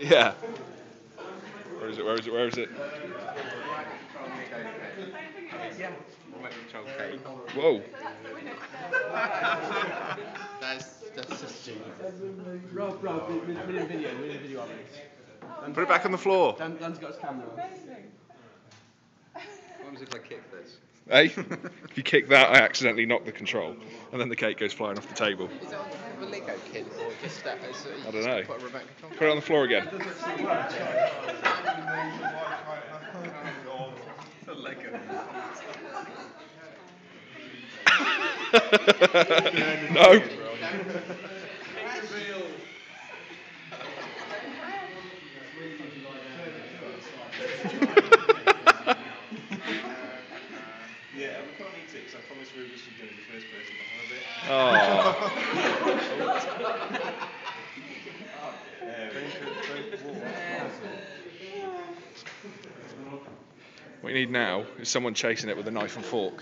Yeah. Where is it? Where is it? Where is it? Yeah. Remote control cake. Whoa. That's that's just genius. Rob, Rob, we're, we're in a video, we're in a video of it. Put it back on the floor. Dan, Dan's got his camera on. What happens if I kick this? Hey, eh? if you kick that, I accidentally knock the control, and then the cake goes flying off the table. Is it on the Lego kit or just that? Is it, you I don't just know. Put a remote control. Put it on the floor again. no. because I promised going to be the first person have it. Oh. What you need now is someone chasing it with a knife and fork.